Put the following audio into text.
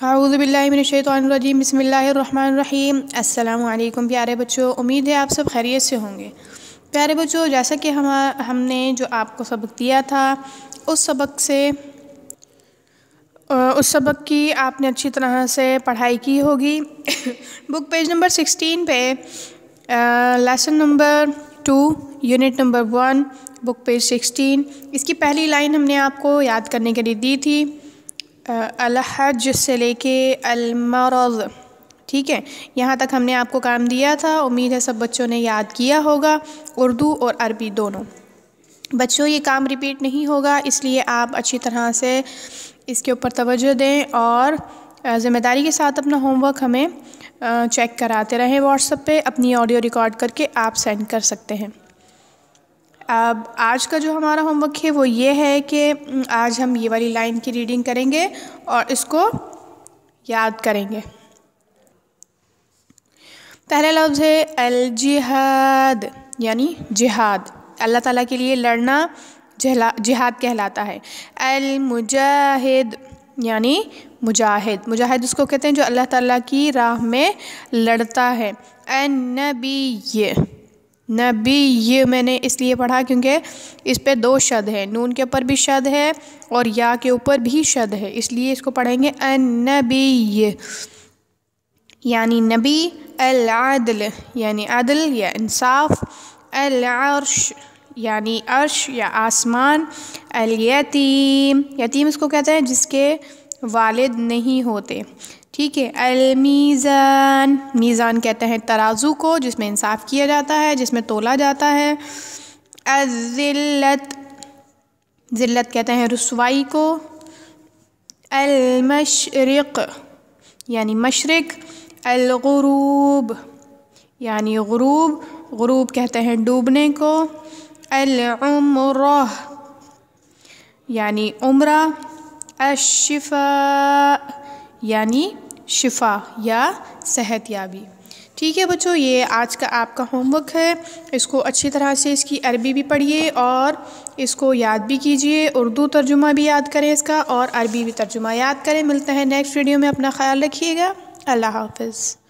आऊज़बिल्लिमिनशैतानिर्रजीम बिस्मिल्लाहिर्रहमानिर्रहीम अस्सलाम वालेकुम प्यारे बच्चों। उम्मीद है आप सब खैरियत से होंगे। प्यारे बच्चों, जैसा कि हम, हमने जो आपको सबक दिया था, उस सबक से उस सबक की आपने अच्छी तरह से पढ़ाई की होगी। बुक पेज नंबर सिक्सटीन पे lesson number two unit number one book page sixteen. इसकी पहली लाइन हमने आपको याद करने के लिए दी थी। अलहज से लेके अलमरज़ ठीक है? यहाँ तक हमने आपको काम दिया था। उम्मीद है सब बच्चों ने याद किया होगा। उर्दू और अरबी दोनों। बच्चों, ये काम रिपीट नहीं होगा, इसलिए आप अच्छी तरह से इसके ऊपर तवज्जो दें और ज़िम्मेदारी के साथ अपना होमवर्क हमें चेक कराते रहें व्हाट्सएप पे। अपनी ऑडियो रिकॉर्ड करके आप सेंड कर सकते हैं। अब आज का जो हमारा होमवर्क है वो ये है कि आज हम ये वाली लाइन की रीडिंग करेंगे और इसको याद करेंगे। पहला लफ्ज़ है अल जिहाद, यानी जिहाद। अल्लाह ताला के लिए लड़ना जहला, जिहाद कहलाता है। अल मुजाहिद, यानी मुजाहिद। मुजाहिद उसको कहते हैं जो अल्लाह ताला की राह में लड़ता है। अन नबी नबी ये मैंने इसलिए पढ़ा क्योंकि इस पर दो शद है। नून के ऊपर भी शद है और या के ऊपर भी शद है। इसलिए इसको पढ़ेंगे नबी यानी नबी अल यानी अदल या इंसाफ, अल अर्श, यानी अर्श या आसमान, अल यतीम। यतीम इसको कहते हैं जिसके वालिद नहीं होते। ठीक है, अलमीज़ान, मीज़ान कहते हैं तराजू को, जिसमें इंसाफ किया जाता है, जिसमें तोला जाता है। अज़िल्लत, ज़िल्लत कहते हैं रसवाई को। अलमशरक़, यानी मशरक़। अलगरूब, यानी गरूब। गरूब कहते हैं डूबने को। अलउम्र यानी उम्र। अशिफ़ा यानी शिफा या सेहत याबी ठीक है बच्चों, ये आज का आपका होमवर्क है। इसको अच्छी तरह से इसकी अरबी भी पढ़िए और इसको याद भी कीजिए। उर्दू तर्जुमा भी याद करें इसका और अरबी भी तर्जुमा याद करें। मिलते हैं नेक्स्ट वीडियो में। अपना ख्याल रखिएगा। अल्लाह हाफिज़।